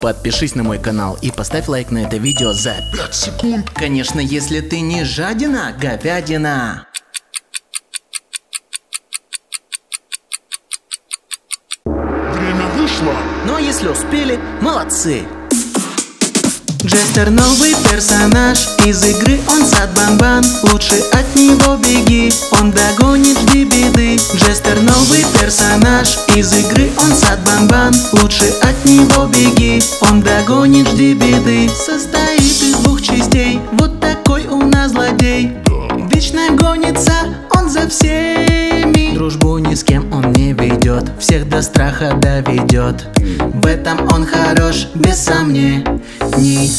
Подпишись на мой канал и поставь лайк на это видео за 5 секунд. Конечно, если ты не жадина, говядина. Время вышло. Ну а если успели, молодцы. Джестер новый персонаж. Из игры он сад банбан. Лучше от него беги. Он догонит, жди беды. Джестер новый персонаж. Из игры он сад банбан. Лучше от него беги. Он догонит, жди беды. Состоит из двух частей. Вот такой у нас злодей. Вечно гонится он за всеми. Дружбу ни с кем он не ведет. Всех до страха доведет. В этом он хорош, без сомнений Эй,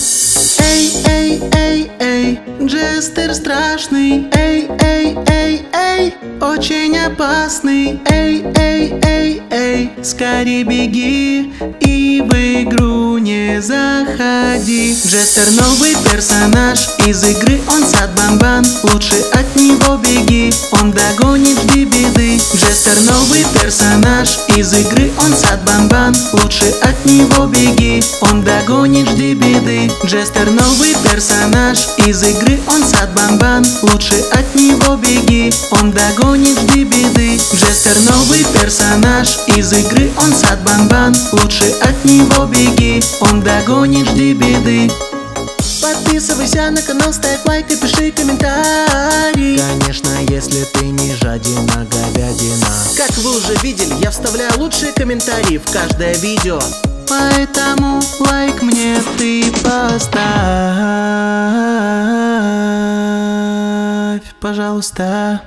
эй, эй, эй, Джестер страшный. Эй, эй, эй, эй, очень опасный. Эй, эй, эй, эй, скорее беги И в игру не заходи. Джестер новый персонаж Из игры он сад бамбан Лучше от него беги. Он догонит, жди Джестер новый персонаж. Из игры он сад бамбан Лучше от него беги. Он догонит, жди беды. Джестер новый персонаж. Из игры он сад бамбан Лучше от него беги. Он догонит, жди беды. Джестер новый персонаж. Из игры он сад бамбан Лучше от него беги. Он догонит, жди беды. Подписывайся на канал, ставь лайк и пиши комментарий. Конечно, если ты не жадина, уже видели, я вставляю лучшие комментарии в каждое видео. Поэтому лайк мне ты поставь, пожалуйста